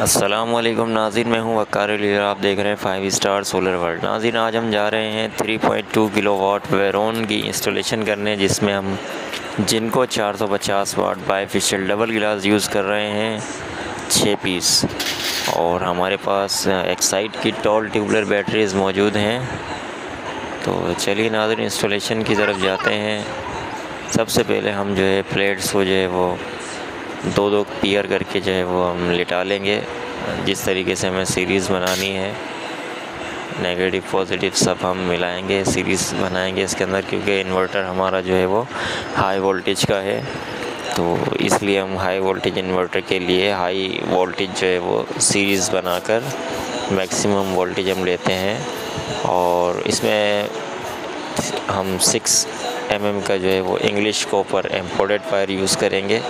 असलम नाजिन, मैं हूँ वकार लीडर, आप देख रहे हैं फाइव स्टार सोलर वर्ल्ड। नाजिन, आज हम जा रहे हैं 3.2 किलो वाट वेरोन की इंस्टॉलेशन करने, जिसमें हम जिनको 450 watt bifacial double glass use कर रहे हैं, छः पीस। और हमारे पास एक्साइट की टॉल ट्यूबलर बैटरीज मौजूद हैं। तो चलिए नाजिन, इंस्टॉलेशन की तरफ़ जाते हैं। सबसे पहले हम जो है प्लेट्स को जो है, वो दो दो पियर करके जो है वो हम लिटा लेंगे। जिस तरीके से हमें सीरीज़ बनानी है नेगेटिव पॉजिटिव सब हम मिलाएँगे सीरीज़ बनाएँगे इसके अंदर क्योंकि इन्वर्टर हमारा जो है वो हाई वोल्टेज का है। तो इसलिए हम हाई वोल्टेज इन्वर्टर के लिए हाई वोल्टेज जो है वो सीरीज़ बनाकर मैक्सिमम वोल्टेज हम लेते हैं। और इसमें हम सिक्स एम mm का जो है वो English copper imported wire use करेंगे।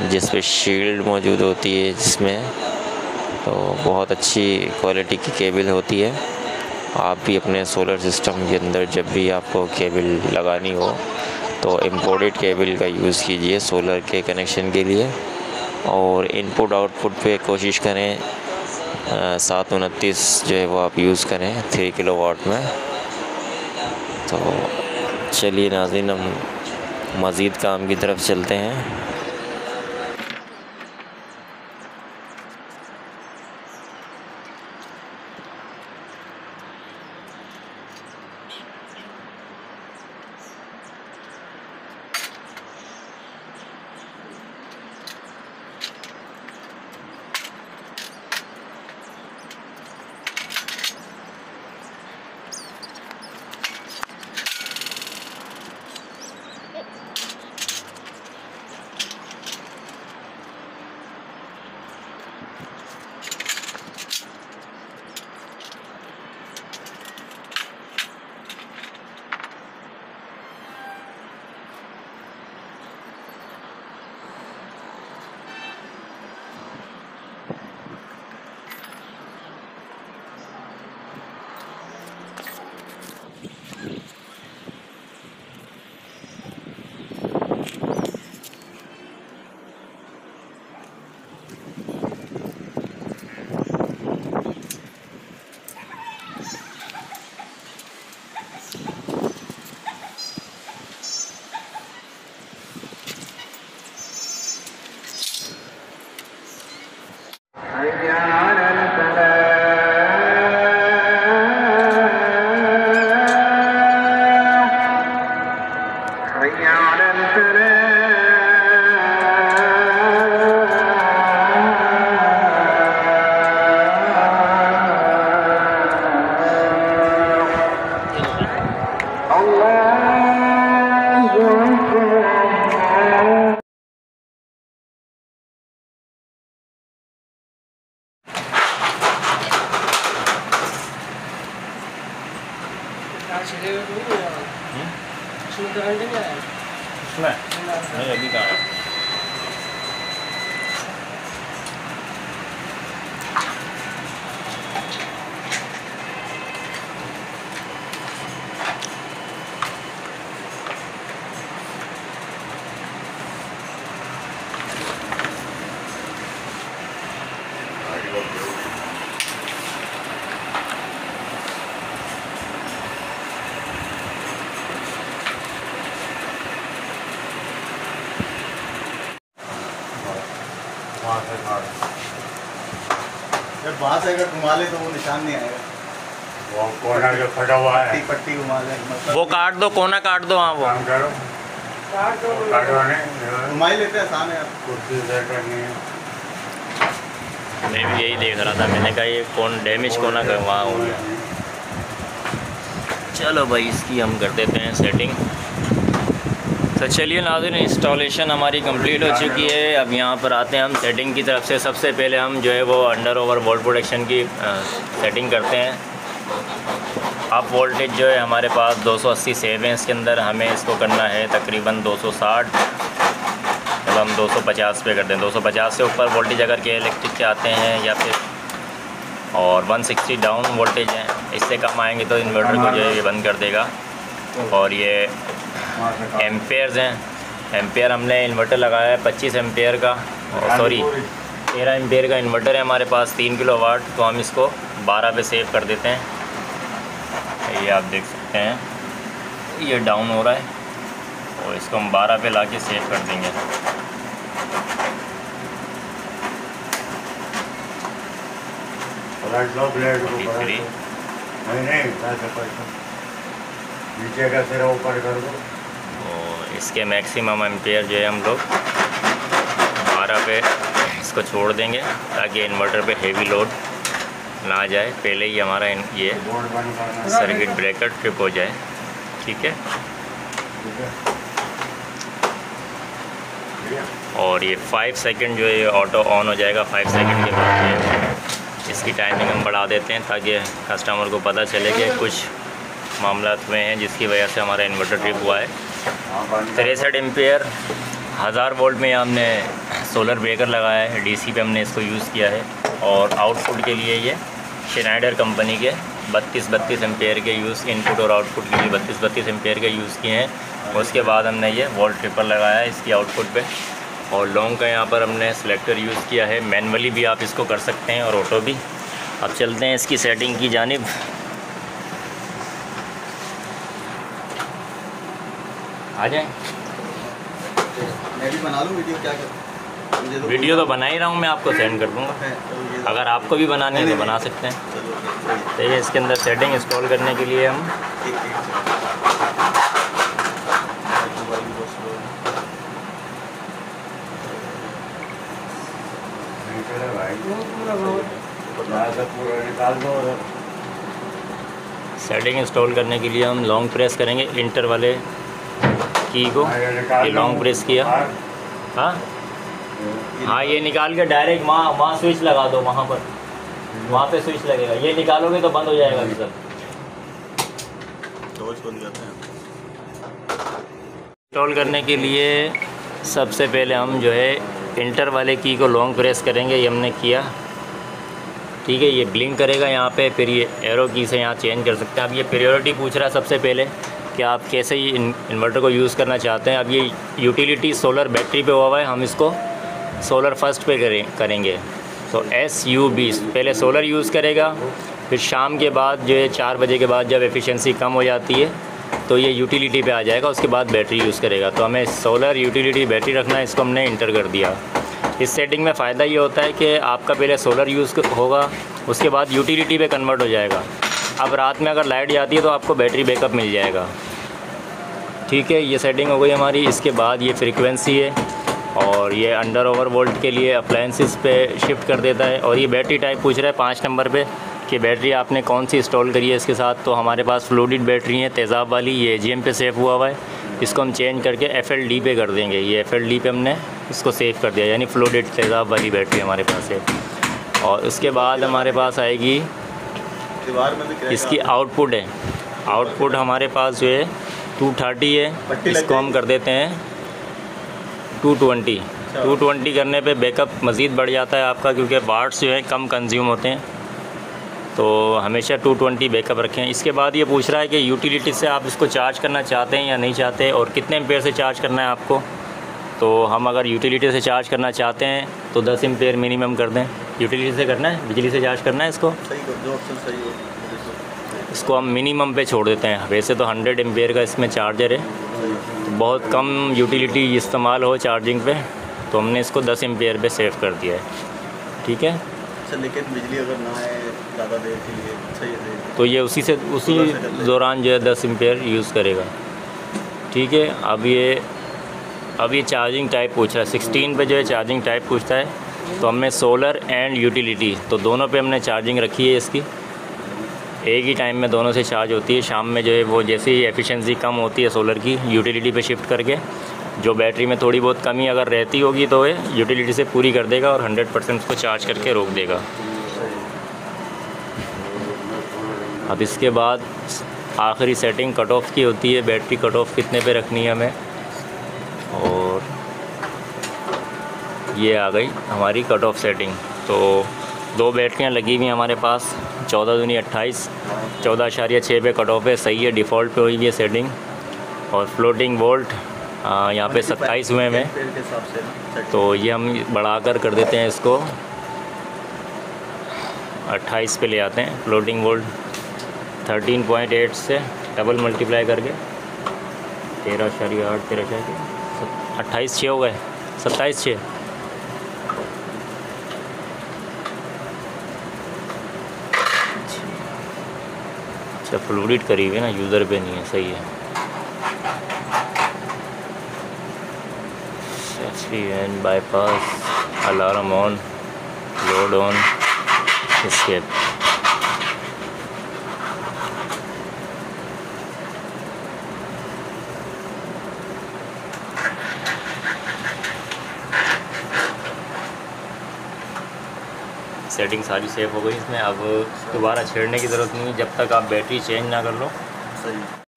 जिस पे शील्ड मौजूद होती है जिसमें तो बहुत अच्छी क्वालिटी की केबल होती है। आप भी अपने सोलर सिस्टम के अंदर जब भी आपको केबल लगानी हो तो इम्पोर्टेड केबल का यूज़ कीजिए सोलर के कनेक्शन के लिए। और इनपुट आउटपुट पे कोशिश करें सात उनतीस जो है वो आप यूज़ करें थ्री किलो वाट में। तो चलिए नाजिन हम मज़ीद काम की तरफ़ चलते हैं। इसमें नहीं आया इसमें नहीं अभी कहाँ है वहाँ से काट जब वहाँ से अगर घुमा ले तो वो निशान नहीं आएगा। वो कोना जो फटा हुआ है। पट्टी घुमा ले मतलब वो काट दो कोना काट दो हाँ वो। काम करो। काटो नहीं। घुमा ही लेते आसान है। आप कुर्सी से करनी है। मैं भी यही देख रहा था मैंने कहा ये कौन डैमेज कोना का वहाँ हो गया। चलो भाई इसकी हम कर देते हैं सेटिंग तो चलिए नाजिन इंस्टॉलेशन हमारी कंप्लीट हो चुकी है। अब यहाँ पर आते हैं हम सेटिंग की तरफ़ से। सबसे पहले हम जो है वो अंडर ओवर वोल्ट प्रोडक्शन की आ, सेटिंग करते हैं। अब वोल्टेज जो है हमारे पास 280 सेव है इसके अंदर। हमें इसको करना है तकरीबन 260 जब हम 250 पे करते हैं 250 से ऊपर वोल्टेज अगर के इलेक्ट्रिक के आते हैं या फिर और 160 डाउन वोल्टेज है इससे कम आएँगे तो इन्वर्टर को जो है ये बंद कर देगा। और ये एम्पेयर्स हैं। एम्पेयर हमने इन्वर्टर लगाया है 25 एम्पेयर का। सॉरी तेरह एम्पेयर का इन्वर्टर है हमारे पास तीन किलो वाट। तो हम इसको बारह पे सेव कर देते हैं। ये आप देख सकते हैं। ये डाउन हो रहा है। और इसको हम बारह पे ला के सेव कर देंगे। नीचे का सिरा ऊपर कर दो। और इसके मैक्सिमम एम्पेयर जो है हम लोग बारह पे इसको छोड़ देंगे ताकि इन्वर्टर पे हेवी लोड ना जाए। पहले ही हमारा ये। सर्किट ब्रेकर ट्रिप हो जाए। ठीक है? और ये फाइव सेकंड जो है ऑटो ऑन हो जाएगा। फाइव सेकंड के बाद इसकी टाइमिंग हम बढ़ा देते हैं ताकि कस्टमर को पता चले कि कुछ मामला में हैं जिसकी वजह से हमारा इन्वर्टर ट्रिप हुआ है। तिरसठ एम्पेयर, हज़ार वोल्ट में हमने सोलर ब्रेकर लगाया है डीसी पे हमने इसको यूज़ किया है, और आउटपुट के लिए ये शिनाइडर कंपनी के बत्तीस बत्तीस एम्पेयर के यूज़ इनपुट और आउटपुट के लिए बत्तीस बत्तीस एम्पेयर के यूज़ किए हैं उसके बाद हमने ये वोल्ट ट्रिपर लगाया है इसकी आउटपुट पे, और लॉन्ग का यहाँ पर हमने सिलेक्टर यूज़ किया है मैनुअली भी आप इसको कर सकते हैं, और ऑटो भी। अब चलते हैं इसकी सेटिंग की जानिब। आ जाएँ। मैं भी बना लूँ वीडियो क्या कर तो वीडियो तो बना ही रहा हूँ मैं आपको सेंड कर दूँगा। तो अगर आपको भी बनानी है तो बना सकते हैं। तो ये इसके अंदर सेटिंग इंस्टॉल करने के लिए हम। सेटिंग इंस्टॉल करने के लिए हम लॉन्ग प्रेस करेंगे इंटर वाले की को हाँ, ये। लॉन्ग प्रेस किया। हाँ, हाँ ये निकाल के डायरेक्ट वहाँ वहाँ स्विच लगा दो वहाँ पर। वहाँ पे स्विच लगेगा। ये निकालोगे तो बंद हो जाएगा अभी हैं। इंस्टॉल करने के लिए सबसे पहले हम जो है इंटर वाले की को लॉन्ग प्रेस करेंगे ये हमने किया। ठीक है ये ब्लिंक करेगा यहाँ पे फिर ये एरो की से यहाँ चेंज कर सकते हैं। अब ये प्रायोरिटी पूछ रहा है सबसे पहले। कि आप कैसे इन, इन्वर्टर को यूज़ करना चाहते हैं। अब ये यूटिलिटी सोलर बैटरी पे हुआ हुआ है हम इसको सोलर फ़र्स्ट पे करें करेंगे। तो एस यू बी पहले सोलर यूज़ करेगा फिर शाम के बाद जो है चार बजे के बाद जब एफिशिएंसी कम हो जाती है तो ये यूटिलिटी पे आ जाएगा उसके बाद बैटरी यूज़ करेगा। तो हमें सोलर यूटिलिटी बैटरी रखना है इसको हमने इंटर कर दिया। इस सेटिंग में फ़ायदा ये होता है कि आपका पहले सोलर यूज़ होगा उसके बाद यूटिलिटी पे कन्वर्ट हो जाएगा। अब रात में अगर लाइट जाती है तो आपको बैटरी बैकअप मिल जाएगा। ठीक है ये सेटिंग हो गई हमारी। इसके बाद ये फ्रीक्वेंसी है और ये अंडर ओवर वोल्ट के लिए अप्लाइंसिस पे शिफ्ट कर देता है। और ये बैटरी टाइप पूछ रहा है पाँच नंबर पे कि बैटरी आपने कौन सी इंस्टॉल करी है इसके साथ? तो हमारे पास फ्लूडिड बैटरी है तेज़ाब वाली ये ए पे सेव हुआ हुआ है। इसको हम चेंज करके एफएलडी पे कर देंगे। ये एफएलडी पे हमने इसको सेव कर दिया यानी फ्लूडिड तेज़ाब वाली बैटरी हमारे पास है। और उसके बाद हमारे पास आएगी इसकी आउटपुट है। आउटपुट हमारे पास जो है टू थर्टी है इसको हम कर देते हैं टू ट्वेंटी टू ट्वेंटी करने पे बैकअप मज़ीद बढ़ जाता है आपका क्योंकि वाट्स जो हैं कम कंज्यूम होते हैं। तो हमेशा टू ट्वेंटी बैकअप रखें। इसके बाद ये पूछ रहा है कि यूटिलिटी से आप इसको चार्ज करना चाहते हैं या नहीं चाहते और कितने एम्पेयर से चार्ज करना है आपको? तो हम अगर यूटिलिटी से चार्ज करना चाहते हैं तो दस एम्पेयर मिनिमम कर दें। यूटिलिटी से करना है? बिजली से चार्ज करना है इसको? सही जो ऑप्शन सही हो। इसको हम मिनिमम पे छोड़ देते हैं। वैसे तो 100 एम्पेयर का इसमें चार्जर है। तो बहुत कम यूटिलिटी इस्तेमाल हो चार्जिंग पे तो हमने इसको 10 एम्पेयर पे सेव कर दिया है। ठीक है? अच्छा लेकिन बिजली अगर ना आए ज़्यादा देर के लिए सही है तो ये उसी से उसी। दौरान जो है दस एम्पेयर यूज़ करेगा। ठीक है? अब ये अब ये चार्जिंग टाइप पूछ रहा है। सिक्सटीन पे जो है चार्जिंग टाइप पूछता है। तो हमने सोलर एंड यूटिलिटी तो दोनों पे हमने चार्जिंग रखी है इसकी। एक ही टाइम में दोनों से चार्ज होती है। शाम में जो है वो जैसे ही एफिशिएंसी कम होती है सोलर की यूटिलिटी पे शिफ्ट करके, जो बैटरी में थोड़ी बहुत कमी अगर रहती होगी तो ये यूटिलिटी से पूरी कर देगा और 100 परसेंट उसको चार्ज करके रोक देगा। अब इसके बाद आखिरी सेटिंग कट ऑफ़ की होती है। बैटरी कट ऑफ़ कितने पे रखनी है हमें? और ये आ गई हमारी कट ऑफ़ सेटिंग तो दो बैटरियाँ लगी हुई हैं हमारे पास। चौदह दूनी अट्ठाईस, चौदह अशारिया छः पे कट ऑफ़ है, सही है डिफ़ॉल्ट पे हुई हुई है सेटिंग और फ्लोटिंग वोल्ट यहाँ पे सत्ताईस हुए हैं तो ये हम बढ़ाकर कर कर देते हैं इसको। अट्ठाईस पे ले आते हैं floating volt thirteen point eight से डबल मल्टीप्लाई करके। तेरह शरी आठ, तेरह शरी अट्ठाईस छः हो गए। सत्ताईस छः अच्छा फ्लूडिट हुई है ना यूज़र पे नहीं है, सही है। N bypass alarm on load on escape setting सारी सेफ़ हो गई इसमें। अब दोबारा छेड़ने की ज़रूरत नहीं है। जब तक आप बैटरी चेंज ना कर लो। सही।